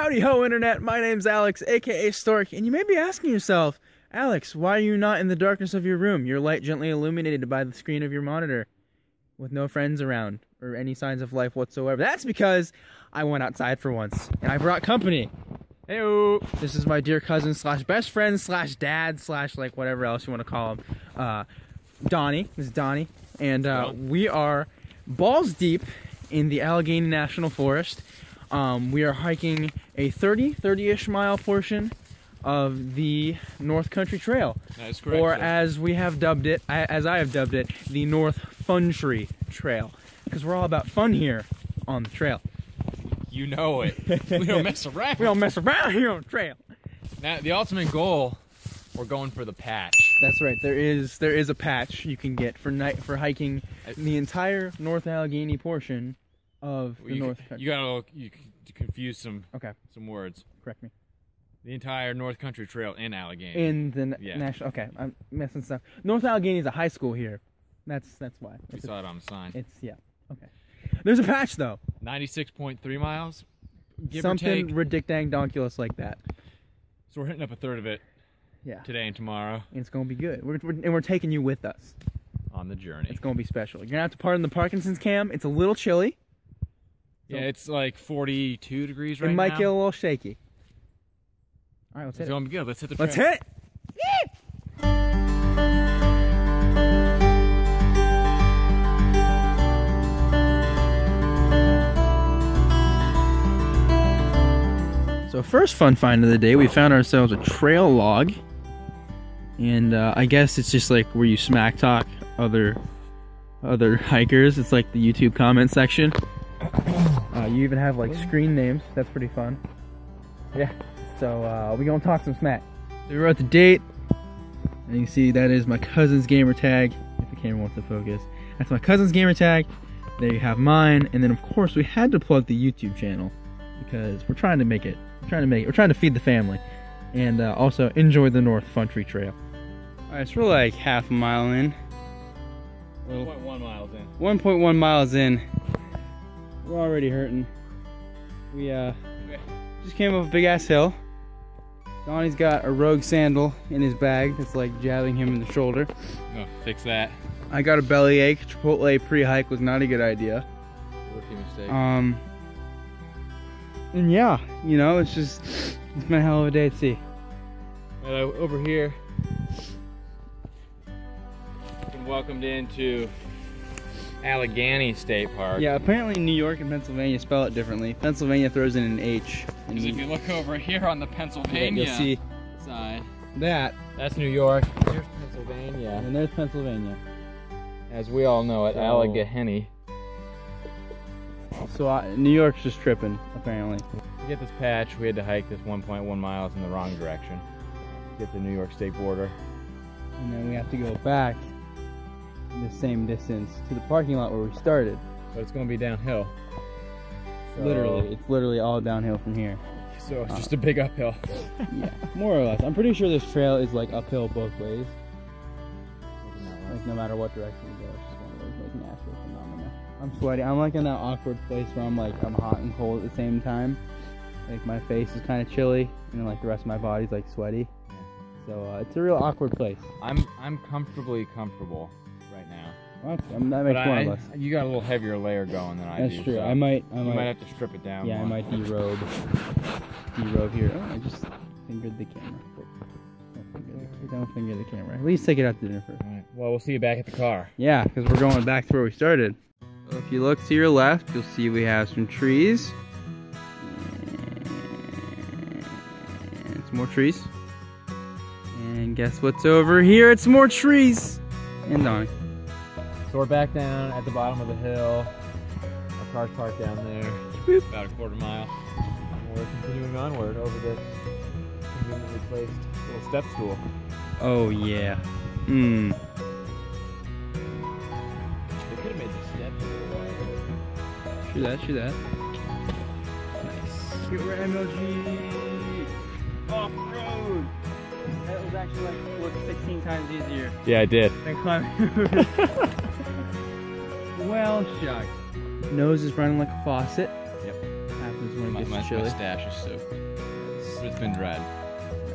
Howdy ho, Internet. My name's Alex, aka Stork, and you may be asking yourself, Alex, why are you not in the darkness of your room, your light gently illuminated by the screen of your monitor, with no friends around or any signs of life whatsoever? That's because I went outside for once, and I brought company. Hey, this is my dear cousin slash best friend slash dad slash like whatever else you want to call him, uh, Donnie. This is Donnie, and uh, we are balls deep in the Allegheny National Forest. Um, we are hiking a 30, 30-ish mile portion of the North Country Trail. That is correct. Or sir. as we have dubbed it, I- as I have dubbed it, the North Funtry Trail. Because we're all about fun here on the trail. you know it. we don't mess around. We don't mess around here on the trail. Now, the ultimate goal, we're going for the patch. That's right. There is there is a patch you can get for night for hiking the entire North Allegheny portion of the you, North Country. you gotta you c- confuse some okay, some words. correct me. The entire North Country Trail in Allegheny. In the Yeah. national. Okay, I'm messing stuff. North Allegheny is a high school here. That's that's why. we saw it on the sign. it's yeah. Okay. There's a patch though. Ninety-six point three miles. Give Something ridiculous like that. So we're hitting up a third of it Yeah. today and tomorrow And it's gonna be good. We're, we're, and we're taking you with us. on the journey. It's gonna be special. You're gonna have to pardon the Parkinson's cam. It's a little chilly. Yeah, it's like forty-two degrees right now. it might now. get a little shaky. All right, let's hit It's it. good. Let's hit the Let's trail. hit it. So first fun find of the day, we found ourselves a trail log, and uh, I guess it's just like where you smack talk other other hikers. It's like the YouTube comment section. You even have like screen names. That's pretty fun. Yeah. So uh, we gonna talk some smack. So we wrote the date, and you see that is my cousin's gamer tag. If the camera wants to focus, that's my cousin's gamer tag. There you have mine, and then of course we had to plug the YouTube channel because we're trying to make it. We're trying to make it. We're trying to feed the family, and uh, also enjoy the North Funtry Trail. All right, so we're like half a mile in. 1.1 miles in. 1.1 miles in. We're already hurting. We uh just came up a big ass hill. Donnie's got a rogue sandal in his bag that's like jabbing him in the shoulder. Oh, fix that. I got a bellyache. Chipotle pre-hike was not a good idea. Rookie mistake. Um and yeah, you know, it's just it's been a hell of a day at sea. Uh, over here, been welcomed into Allegheny State Park. Yeah, apparently New York and Pennsylvania spell it differently. Pennsylvania throws in an H. And Because if you look over here on the Pennsylvania you'll see side, that. that's New York. There's Pennsylvania. And there's Pennsylvania. As we all know it, So- Allegheny. So I, New York's just tripping, apparently. To get this patch, we had to hike this 1.1 miles in the wrong direction. to Get the New York State border. And then we have to go back the same distance to the parking lot where we started. But it's going to be downhill. So- Literally, it's literally all downhill from here. So it's just a big uphill. Yeah, more or less. I'm pretty sure this trail is like uphill both ways. Like no matter what direction you go, it's just one of those like natural phenomena. I'm sweaty. I'm like in that awkward place where I'm like I'm hot and cold at the same time. Like my face is kind of chilly, and like the rest of my body's like sweaty. So uh, it's a real awkward place. I'm I'm comfortably comfortable right now. Well, um, that makes But one I, of us. You got a little heavier layer going than I That's do. That's true. so I might. I you might. might have to strip it down. yeah, I might derobe. Derobe here. Oh, I just fingered the camera. Don't finger the, don't finger the camera. At least take it out to dinner first. All right. Well, we'll see you back at the car. Yeah, because we're going back to where we started. So if you look to your left, you'll see we have some trees. And some more trees. And guess what's over here? It's more trees. And Donnie. So we're back down at the bottom of the hill. Our car's parked down there, about a quarter mile. And we're continuing onward over this conveniently placed little step stool. Oh yeah. Mmm. They could have made the steps a little wider. True that, true that. Nice. Get rid MLG. Off road. That was actually like what 16 times easier Yeah, I did. than climbing. well, shucks. Nose is running like a faucet. Yep. Is when My, it my, gets my chilly. stash is soaked. But it's been dried.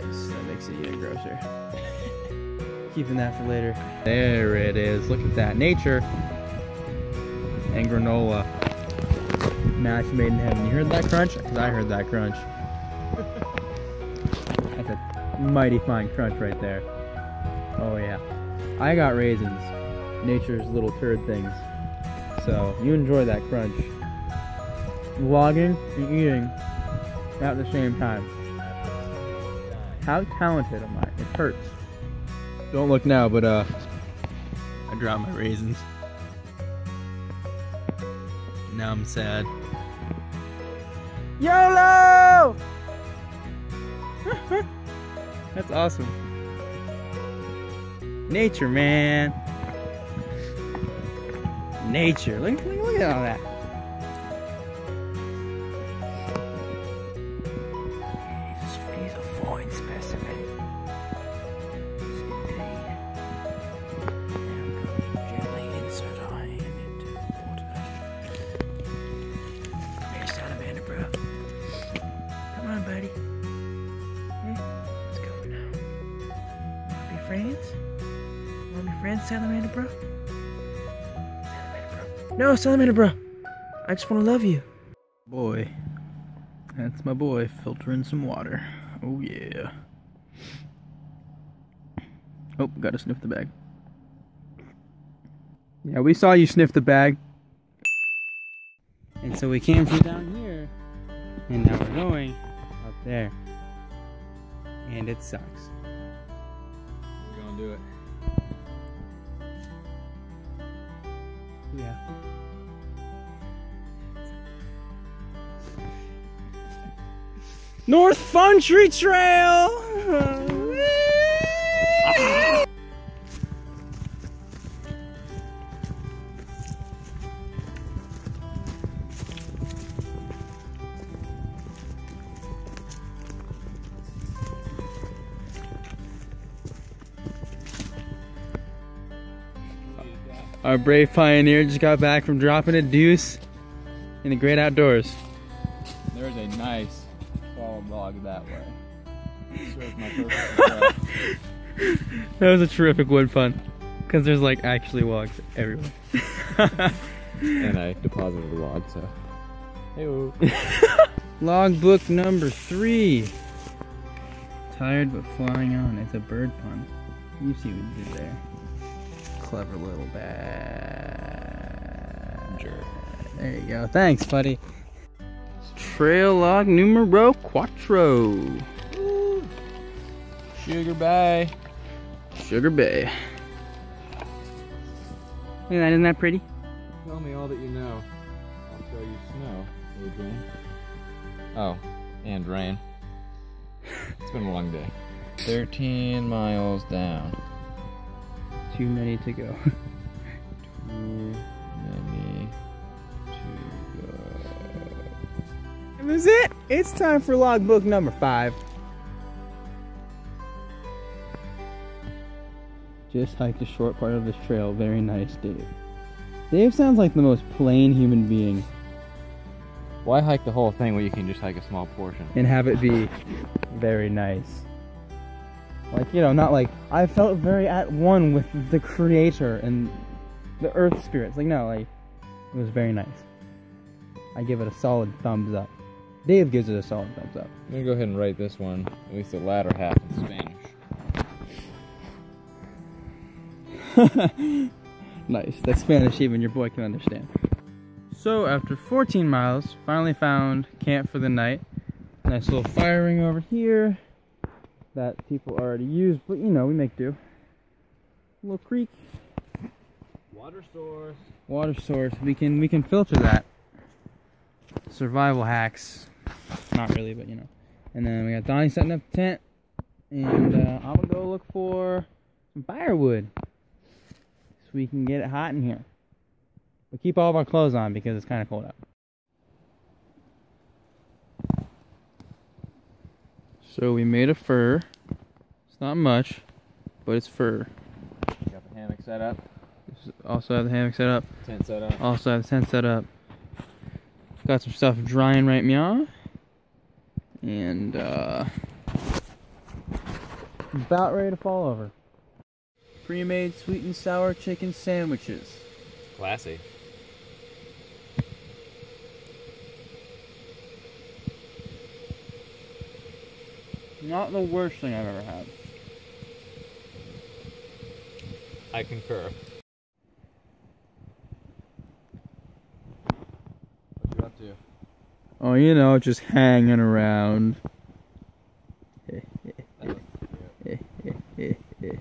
Nice. That makes it even grosser. Keeping that for later. There it is. Look at that. Nature and granola. Match made in heaven. You heard that crunch? Because I heard that crunch. That's a mighty fine crunch right there. Oh yeah. I got raisins. Nature's little turd things. So you enjoy that crunch. Vlogging and eating at the same time. How talented am I? It hurts. Don't look now, but uh, I dropped my raisins. Now I'm sad. YOLO! That's awesome. Nature, man. Nature. Look, look, look at all that. Bro. Salamander, bro. I just want to love you. Boy. That's my boy filtering some water. Oh yeah. Oh, gotta sniff the bag. Yeah, we saw you sniff the bag. And so we came from down here, and now we're going up there. And it sucks. We're gonna do it. Yeah. North Country Trail! Our brave pioneer just got back from dropping a deuce in the great outdoors. There's a nice solid log that way. Serves my purpose as well. That was a terrific wood fun. Because there's like actually logs everywhere. and I deposited the log, so. Hey, Log book number three. Tired but flying on. It's a bird pun. You see what you did there. Clever little bad. Jerk. There you go. Thanks, buddy. Trail log numero quattro. Sugar Bay. Sugar Bay. Look at that, isn't that pretty? Tell me all that you know. I'll show you snow. Adrian. Oh, and rain. it's been a long day. 13 miles down. Too many to go. That was it. It's time for logbook number five. Just hiked a short part of this trail. Very nice, Dave. Dave sounds like the most plain human being, Why hike the whole thing when you can just hike a small portion? and have it be very nice. Like, you know, not like I felt very at one with the creator and the earth spirits. Like, no, like, it was very nice. I give it a solid thumbs up. Dave gives it a solid thumbs up. I'm gonna go ahead and write this one, at least the latter half in Spanish. nice. That's Spanish even your boy can understand. So after 14 miles, finally found camp for the night. Nice little fire ring over here that people already use, but you know, we make do. little creek, Water source. water source. We can we can filter that. Survival hacks. Not really, but you know. And then we got Donnie setting up the tent. And uh, I'm gonna go look for some firewood. So we can get it hot in here. We keep all of our clothes on because it's kinda cold out. So we made a fur. It's not much, but it's fur. Got the hammock set up. Also have the hammock set up. Tent set up. Also have the tent set up. Got some stuff drying right meow. And uh about ready to fall over. Pre-made sweet and sour chicken sandwiches. Classy. Not the worst thing I've ever had. I concur. What you up to? Oh, you know, just hanging around.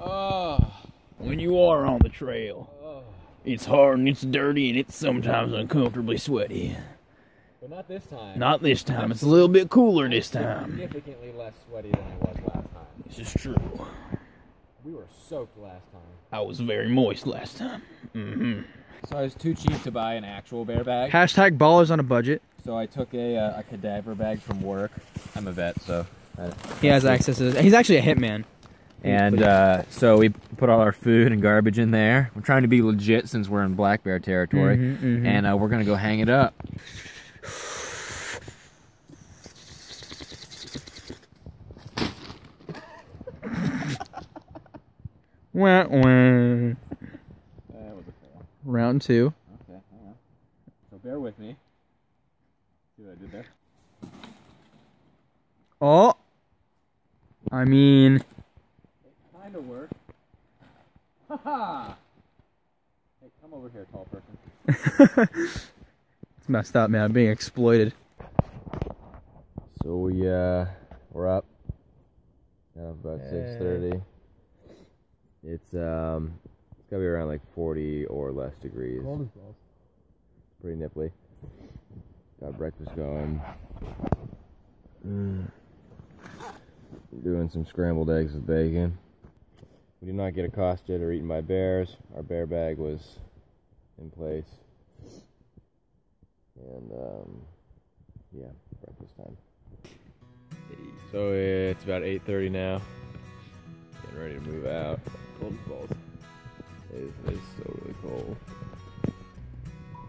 Oh. When you are on the trail, oh. it's hard and it's dirty and it's sometimes uncomfortably sweaty. But not this time. Not this time. It's a little bit cooler this time. Significantly less sweaty than I was last time. This is true. We were soaked last time. I was very moist last time. Mm-hmm. So I was too cheap to buy an actual bear bag. Hashtag ballers on a budget. So I took a, uh, a cadaver bag from work. I'm a vet, so. uh, He has access to this. He's actually a hitman. And uh, so we put all our food and garbage in there. We're trying to be legit since we're in black bear territory, Mhm, mhm. and uh, we're gonna go hang it up. Wah, wah. That was a fail. Round two. Okay, hang on. So bear with me. See what I did there? Oh. I mean, It Kind of worked. Ha ha! Hey, come over here, tall person. it's messed up, man. I'm being exploited. So we uh we're up. Got about Hey. six thirty. It's um it's gotta be around like forty or less degrees. as balls. Pretty nipply. Got breakfast going. Mm. Doing some scrambled eggs with bacon. We did not get accosted or eaten by bears. Our bear bag was in place. And um yeah, breakfast time. So it's about 8:30 now. Getting ready to move out. Cold as balls. It is, it is so really cold.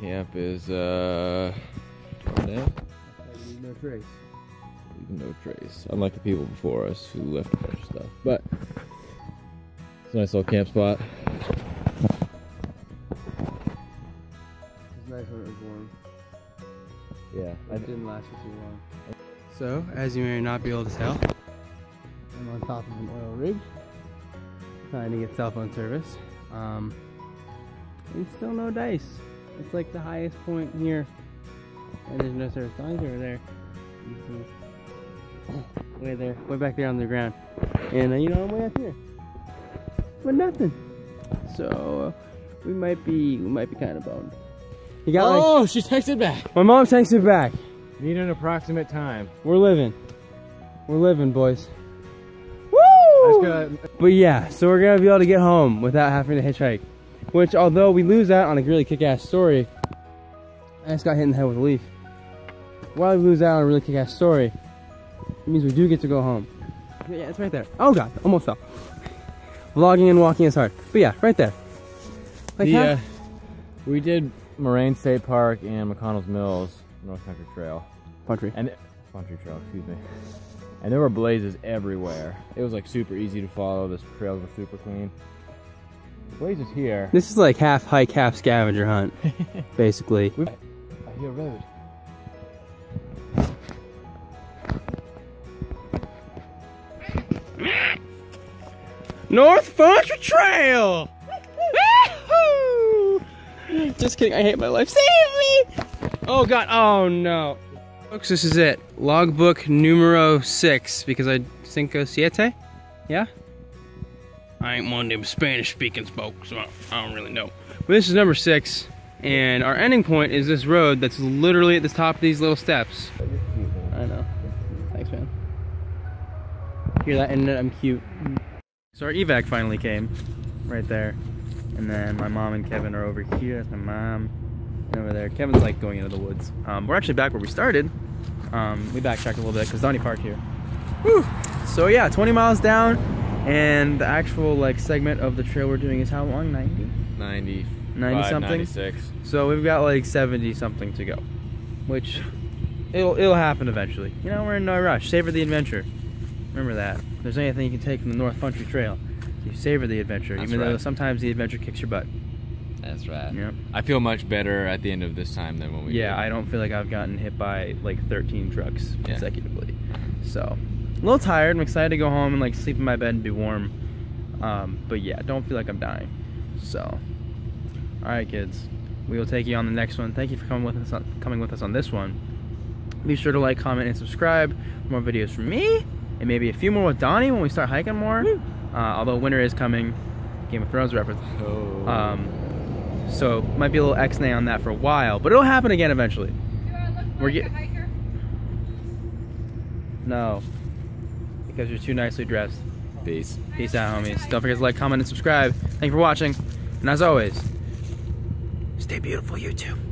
Camp is uh torn down. No trace. Leaving no trace. Unlike the people before us who left a bunch of stuff. But it's a nice little camp spot. It's nice when it was warm. Yeah. I It didn't last for too long. So, as you may not be able to tell, I'm on top of an oil rig, trying to get cell phone service. Um, and still no dice. It's like the highest point here, and there's no. Donnie's over there. You see, way there, way back there on the ground, and uh, you know I'm way up here, but nothing. So uh, we might be, we might be kind of boned. You got like Oh, she texted back. my mom texted back. Need an approximate time. We're living. We're living, boys. Woo! But yeah, so we're gonna be able to get home without having to hitchhike. Which, although we lose out on a really kick-ass story, I just got hit in the head with a leaf. While we lose out on a really kick-ass story, it means we do get to go home. Yeah, it's right there. Oh god, almost fell. Vlogging and walking is hard. But yeah, right there. Like The, uh, we did Moraine State Park and McConnell's Mills North Country Trail. country. And Country Trail, excuse me. And there were blazes everywhere. It was like super easy to follow. The trails were super clean. Blazes here. This is like half hike, half scavenger hunt, basically. I hear road. North Country Trail! Just kidding, I hate my life. Save me! Oh god, oh no. Folks, this is it. Logbook numero six, because I cinco siete? Yeah? I ain't one of them Spanish speaking folks, so I don't really know. But this is number six, and our ending point is this road that's literally at the top of these little steps. I know. Thanks, man. Hear that? And I'm cute. So our evac finally came, right there, and then my mom and Kevin are over here. That's my mom, and over there. Kevin's like going into the woods. Um, we're actually back where we started. Um, we backtracked a little bit because Donnie parked here. Whew. So yeah, 20 miles down, and the actual like segment of the trail we're doing is how long? 90. 90. 90 something? 96. So we've got like 70 something to go. which it'll it'll happen eventually. You know, we're in no rush. Savor the adventure. Remember that. If there's anything you can take from the North Country Trail, you savor the adventure, That's even though sometimes the adventure kicks your butt. That's right. Yep. I feel much better at the end of this time than when we. Yeah, did. I don't feel like I've gotten hit by like 13 trucks Yeah. consecutively. So, a little tired. I'm excited to go home and like sleep in my bed and be warm. Um, but yeah, don't feel like I'm dying. So, all right, kids, we will take you on the next one. Thank you for coming with us on, coming with us on this one. Be sure to like, comment, and subscribe for more videos from me, and maybe a few more with Donnie when we start hiking more. Uh, although winter is coming, Game of Thrones reference. Oh. Um, so might be a little X-nay on that for a while, but it'll happen again eventually. Do I look We're like get- a hiker? No, because you're too nicely dressed. Peace. Peace out, homies. Don't forget to like, comment, and subscribe. Thank you for watching, and as always, stay beautiful, you YouTube.